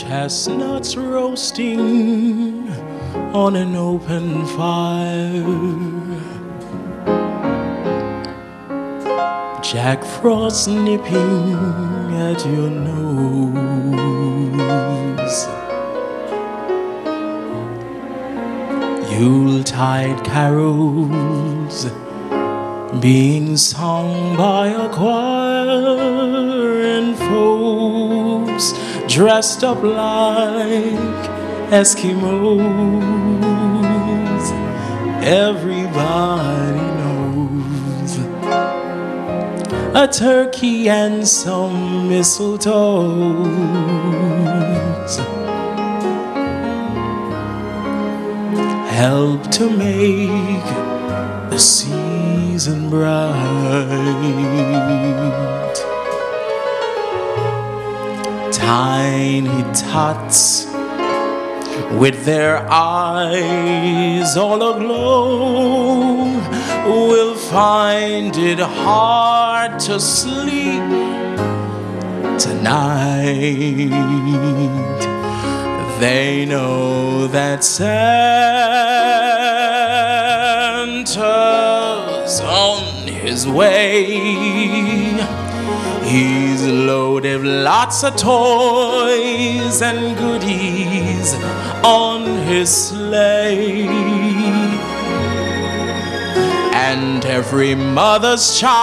chestnuts roasting on an open fire. Jack Frost nipping at your nose. Yuletide carols being sung by a choir and folks dressed up like Eskimos. Everybody knows a turkey and some mistletoes help to make the season bright. Tiny tots with their eyes all aglow will find it hard to sleep tonight. They know that Santa's on his way. He's loaded lots of toys and goodies on his sleigh. And every mother's child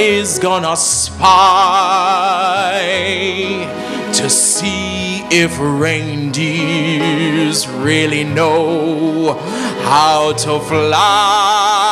is gonna spy to see if reindeers really know how to fly.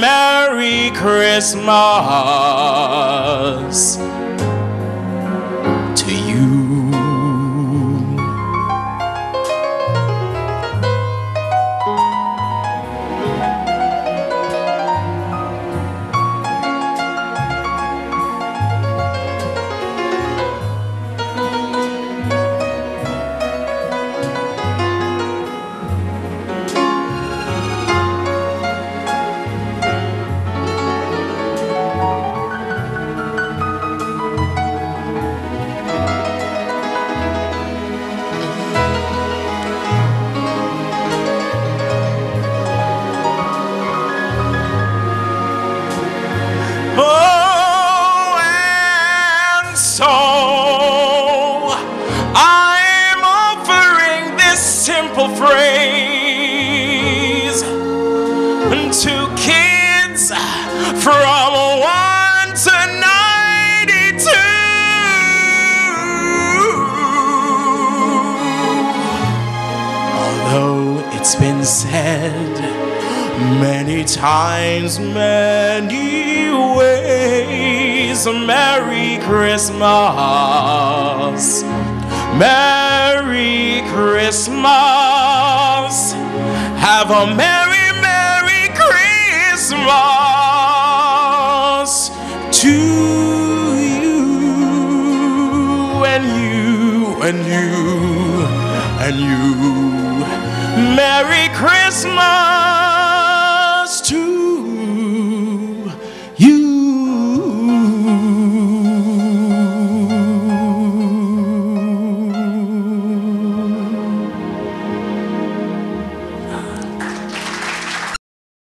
Merry Christmas and so I'm offering this simple phrase to kids from 1 to 92. Although it's been said many times, many ways. Merry Christmas. Merry Christmas. Have a merry, merry Christmas to you and you and you and you. Merry Christmas.